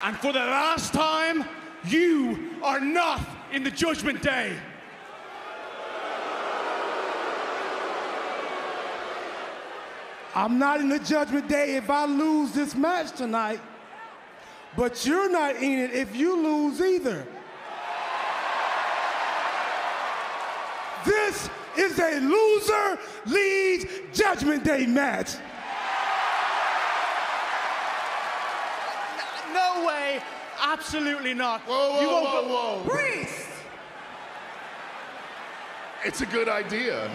And for the last time, you are not in the judgment day. I'm not in the judgment day if I lose this match tonight, but you're not in it if you lose either. This is a loser leads judgment day match. No way. Absolutely not. Whoa, whoa, you won't whoa, whoa. Priest! It's a good idea.